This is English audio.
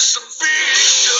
is a.